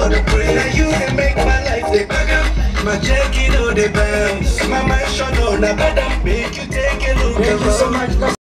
Lord, I you can make my life the bag. My jacket on the bounce. My mansion on na bad Make you take a look around.